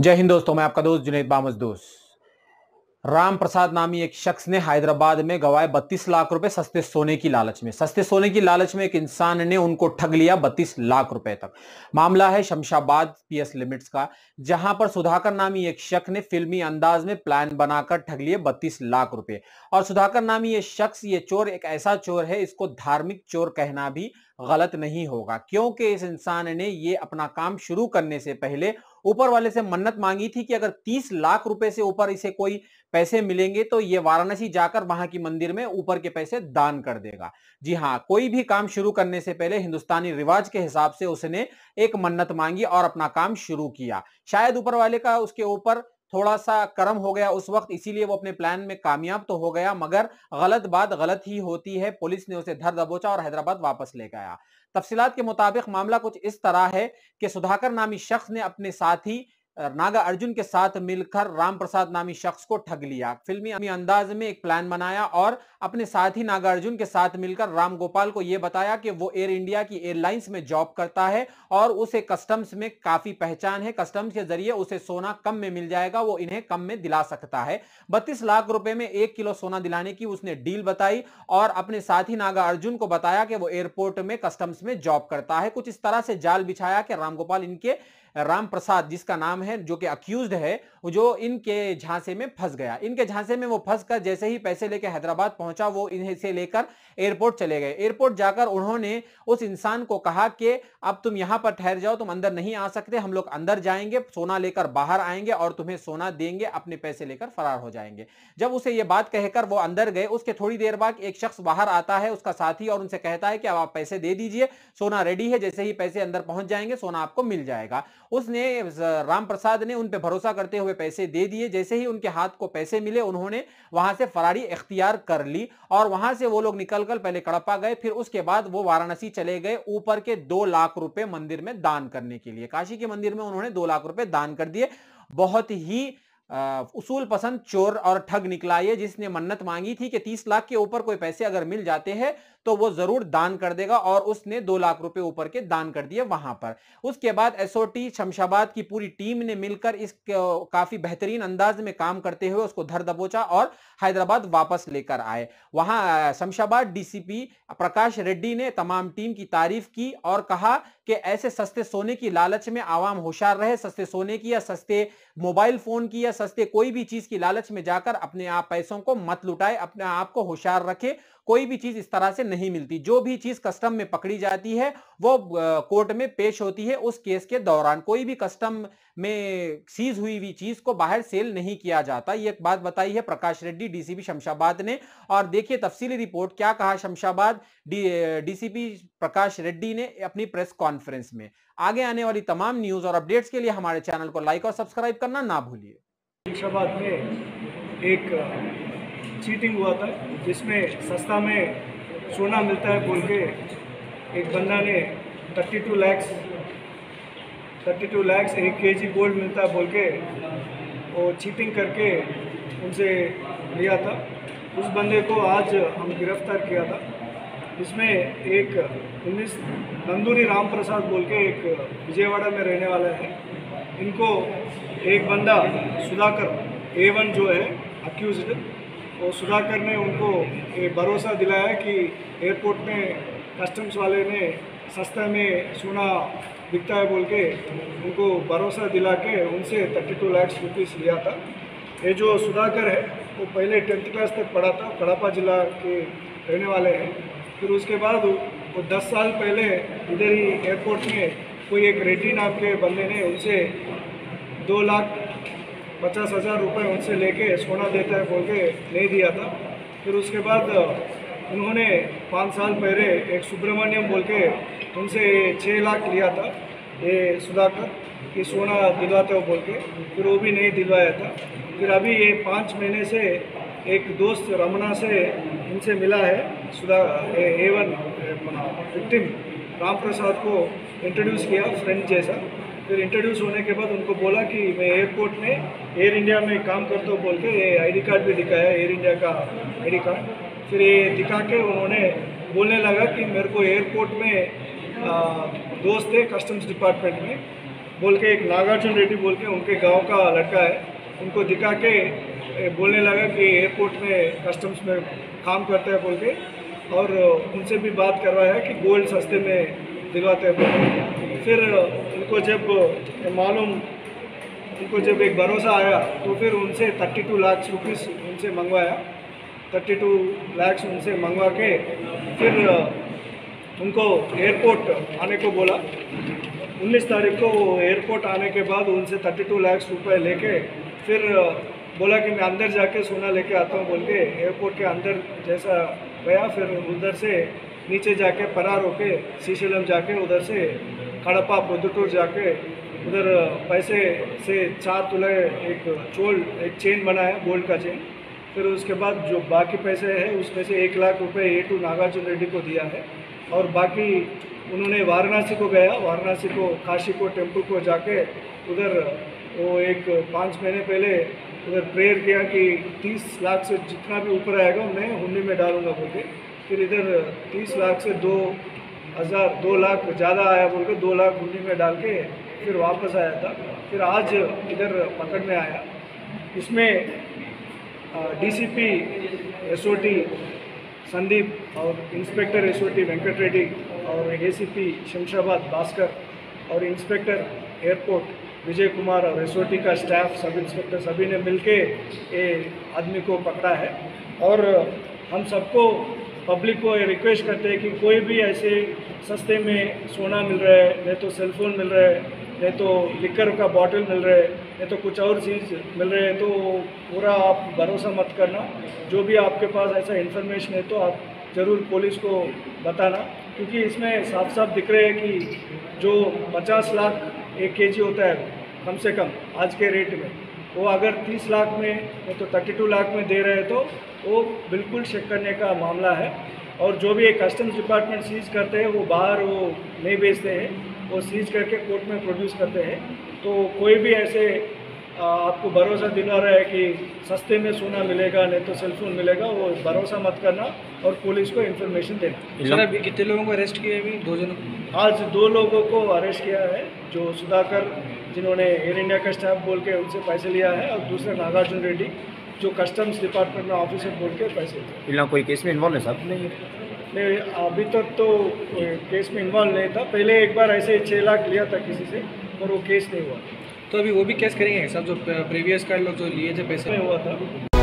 जय हिंद दोस्तों, मैं आपका दोस्त जुनेद बामज दोस्त। राम प्रसाद नामी एक शख्स ने हैदराबाद में गवाए 32 लाख रुपए सस्ते सोने की लालच में। सस्ते सोने की लालच में एक इंसान ने उनको ठग लिया 32 लाख रुपए तक। मामला है शमशाबाद पीएस लिमिट्स का, जहाँ पर सुधाकर नामी एक शख्स ने फिल्मी अंदाज में प्लान बनाकर ठग लिए 32 लाख रुपए। और सुधाकर नामी ये शख्स, ये चोर एक ऐसा चोर है, इसको धार्मिक चोर कहना भी गलत नहीं होगा, क्योंकि इस इंसान ने ये अपना काम शुरू करने से पहले ऊपर वाले से मन्नत मांगी थी कि अगर 30 लाख रुपए से ऊपर इसे कोई पैसे मिलेंगे तो ये वाराणसी जाकर वहाँ की मंदिर में ऊपर के पैसे दान कर देगा। जी हाँ कोई भी काम शुरू करने से पहले हिंदुस्तानी रिवाज के हिसाब से उसने एक मन्नत मांगी और अपना काम शुरू किया। शायद ऊपर वाले का उसके ऊपर थोड़ा सा कर्म हो गया उस वक्त, इसीलिए वो अपने प्लान में कामयाब तो हो गया, मगर गलत बात गलत ही होती है। पुलिस ने उसे धर दबोचा और हैदराबाद वापस ले गया। तफसीत के मुताबिक मामला कुछ इस तरह है कि सुधाकर नामी शख्स ने अपने साथी नागा अर्जुन के साथ मिलकर राम प्रसाद नामी शख्स को ठग लिया। फिल्मी अंदाज में एक प्लान बनाया और अपने साथी नागा अर्जुन के साथ मिलकर राम गोपाल को यह बताया कि वो एयर इंडिया की एयरलाइंस में जॉब करता है और उसे कस्टम्स में काफ़ी पहचान है। कस्टम्स के ज़रिए उसे सोना कम में मिल जाएगा, वो इन्हें कम में दिला सकता है। बत्तीस लाख रुपए में एक किलो सोना दिलाने की उसने डील बताई और अपने साथी नागा अर्जुन को बताया कि वो एयरपोर्ट में कस्टम्स में जॉब करता है। कुछ इस तरह से जाल बिछाया कि रामगोपाल इनके राम प्रसाद जिसका नाम है जो कि अक्यूज है जो इनके झांसे में फंस गया। इनके झांसे में वो फंस कर जैसे ही पैसे लेकर हैदराबाद पहुँचा, वो इन्हें से लेकर एयरपोर्ट चले गए। एयरपोर्ट जाकर उन्होंने उस इंसान को कहा कि, अब तुम यहाँ पर ठहर जाओ, तुम अंदर नहीं आ सकते, हम लोग अंदर जाएँगे, सोना लेकर बाहर आएँगे और तुम्हें सोना देंगे, अपने पैसे लेकर फरार हो जाएँगे। जब उसे ये बात कहकर वो अंदर गए, उसके थोड़ी देर बाद एक शख्स बाहर आता है, उसका साथी और उनसे कहता है कि, अब आप पैसे दे दीजिए, सोना रेडी है, जैसे ही पैसे अंदर पहुँच जाएँगे, सोना आपको मिल जाएगा। उसने राम प्रसाद ने उन पर भरोसा करते हुए पैसे दे दिए, जैसे ही उनके हाथ को पैसे मिले, उन्होंने वहाँ से फरारी इख्तियार कर ली और वहाँ से वो लोग निकलकर पहले कड़पा गए, फिर उसके बाद वो वाराणसी चले गए ऊपर के दो लाख रुपए मंदिर में दान करने के लिए। काशी के मंदिर में उन्होंने दो लाख रुपए दान कर दिए। बहुत ही उसूल पसंद चोर और ठग निकला ये, जिसने मन्नत मांगी थी कि तीस लाख के ऊपर कोई पैसे अगर मिल जाते हैं तो वो ज़रूर दान कर देगा और उसने दो लाख रुपए ऊपर के दान कर दिए वहाँ पर। उसके बाद एसओटी शमशाबाद की पूरी टीम ने मिलकर इस काफ़ी बेहतरीन अंदाज में काम करते हुए उसको धर दबोचा और हैदराबाद वापस लेकर आए। वहाँ शमशाबाद डीसीपी प्रकाश रेड्डी ने तमाम टीम की तारीफ़ की और कहा कि ऐसे सस्ते सोने की लालच में आवाम होशियार रहे, सस्ते सोने की या सस्ते मोबाइल फ़ोन की या सस्ते कोई भी चीज़ की लालच में जाकर अपने आप पैसों को मत लुटाए, अपने आप को होशियार रखे कोई भी चीज़ इस तरह से नहीं मिलती। जो भी चीज़ कस्टम में पकड़ी जाती है, वो कोर्ट में पेश होती है, उस केस के दौरान। कोई भी कस्टम में सीज हुई हुई चीज़ को बाहर सेल नहीं किया जाता। ये एक बात बताई है प्रकाश रेड्डी, डीसीपी शमशाबाद ने। और देखिए, तफसीली रिपोर्ट क्या कहा शमशाबाद? डीसीपी प्रकाश रेड्डी ने अपनी प्रेस कॉन्फ्रेंस में। आगे आने वाली तमाम न्यूज़ और अपडेट्स के लिए हमारे चैनल को लाइक और सब्सक्राइब करना ना भूलिए। शमशाबाद में एक चीटिंग हुआ था, जिसमें सस्ता में सोना मिलता है बोल के एक बंदा ने 32 लैक्स 32 लैक्स एक के जी गोल्ड मिलता है बोल के वो चीटिंग करके उनसे लिया था। उस बंदे को आज हम गिरफ़्तार किया था। इसमें एक उन्नीस नंदूरी राम प्रसाद बोल के एक विजयवाड़ा में रहने वाला है। इनको एक बंदा सुधाकर ए वन जो है अक्यूज वो सुधाकर ने उनको ये भरोसा दिलाया कि एयरपोर्ट में कस्टम्स वाले ने सस्ते में सोना बिकता है बोल के उनको भरोसा दिला के उनसे थर्टी टू लैक्स रुपीज़ लिया था। ये जो सुधाकर है, वो पहले टेंथ क्लास तक पढ़ा था कड़ापा जिला के रहने वाले हैं। फिर उसके बाद वो दस साल पहले इधर ही एयरपोर्ट में कोई एक रेड्डी नाम के बंदे ने उनसे दो लाख पचास हज़ार रुपये उनसे लेके सोना देता है, बोल के नहीं दिया था। फिर उसके बाद उन्होंने पाँच साल पहले एक सुब्रमण्यम बोल के उनसे छः लाख लिया था, ये सुधाकर, कि सोना दिलवाते हो बोल के। फिर वो भी नहीं दिलवाया था। फिर अभी ये पाँच महीने से एक दोस्त रमना से इनसे मिला है, सुधा ए विक्टिम राम प्रसाद को इंट्रोड्यूस किया फ्रेंड जैसा। फिर इंट्रोड्यूस होने के बाद उनको बोला कि मैं एयरपोर्ट में एयर इंडिया में काम करता हूँ बोल के आई कार्ड भी दिखाया एयर इंडिया का आईडी कार्ड फिर ये दिखा के उन्होंने बोलने लगा कि मेरे को एयरपोर्ट में आ, दोस्त है कस्टम्स डिपार्टमेंट में। बोल के एक नागार्जुन रेड्डी बोल के उनके गाँव का लड़का है उनको दिखा के बोलने लगा कि एयरपोर्ट में कस्टम्स में काम करता है बोल के। और उनसे भी बात करवाया कि गोल्ड सस्ते में दिलवाते हैं। फिर उनको जब मालूम, उनको जब एक भरोसा आया तो फिर उनसे थर्टी टू लाख रुपीज़ उनसे मंगवाया। थर्टी टू लैक्स उनसे मंगवा के फिर उनको एयरपोर्ट आने को बोला। 19 तारीख को एयरपोर्ट आने के बाद उनसे 32 लाख रुपए लेके फिर बोला कि मैं अंदर जाके सोना लेके आता हूँ बोल के एयरपोर्ट के अंदर जैसा गया, फिर उधर से नीचे जाके फरार होके सीशलम जाके उधर से खड़प्पा पुदुटूर जाके उधर पैसे से चार तुले एक चोल, एक चेन बनाया गोल्ड का चेन। फिर उसके बाद जो बाकी पैसे हैं, उसमें से एक लाख रुपए ए टू नागार्जुन रेड्डी को दिया है। और बाकी उन्होंने वाराणसी को गया। वाराणसी को काशी को टेंपल को जाके उधर वो एक पाँच महीने पहले उधर प्रेयर किया कि तीस लाख से जितना भी ऊपर आएगा, मैं हुंडी में डालूँगा बोल के। फिर इधर तीस लाख से दो हज़ार दो लाख ज़्यादा आया बोल के, दो लाख गुंडी में डाल के फिर वापस आया था। फिर आज इधर पकड़ में आया। इसमें डीसीपी एसओटी संदीप और इंस्पेक्टर एसओटी वेंकट रेड्डी और एसीपी शमशाबाद भास्कर और इंस्पेक्टर एयरपोर्ट, विजय कुमार और एसओटी का स्टाफ, सब इंस्पेक्टर सभी ने मिलके ये आदमी को पकड़ा है। और हम सबको पब्लिक को रिक्वेस्ट करते हैं कि कोई भी ऐसे सस्ते में सोना मिल रहा है नहीं तो सेलफोन मिल रहा है नहीं तो लिकर का बॉटल मिल रहा है नहीं तो कुछ और चीज़ मिल रहे हैं तो पूरा आप भरोसा मत करना। जो भी आपके पास ऐसा इन्फॉर्मेशन है तो आप ज़रूर पुलिस को बताना, क्योंकि इसमें साफ़ साफ़ दिख रहे हैं कि जो 50 लाख एक केजी होता है, कम से कम, आज के रेट में। वो अगर 30 लाख में नहीं तो 32 लाख में दे रहे हैं तो वो बिल्कुल चेक करने का मामला है। और जो भी एक कस्टम्स डिपार्टमेंट सीज करते हैं वो बाहर वो नहीं बेचते हैं वो सीज करके कोर्ट में प्रोड्यूस करते हैं। तो कोई भी ऐसे आपको भरोसा दिला रहा है कि सस्ते में सोना मिलेगा नहीं तो सेलफोन मिलेगा वो भरोसा मत करना और पुलिस को इन्फॉर्मेशन देना। सर अभी कितने लोगों को अरेस्ट किया अभी? दो जनों को? आज दो लोगों को अरेस्ट किया है जो सुधाकर जिन्होंने एयर इंडिया का स्टाफ बोल के उनसे पैसे लिया है और दूसरे नागार्जुन रेड्डी जो कस्टम्स डिपार्टमेंट में ऑफिसर बोल के पैसे लिए इनका कोई केस में इन्वॉल्व है साहब? नहीं नहीं अभी तक तो केस में इन्वॉल्व नहीं था। पहले एक बार ऐसे छः लाख लिया था किसी से और वो केस नहीं हुआ। तो अभी वो भी केस करेंगे साहब? जो प्रीवियस का लोग जो लिए थे पैसे? नहीं हुआ था।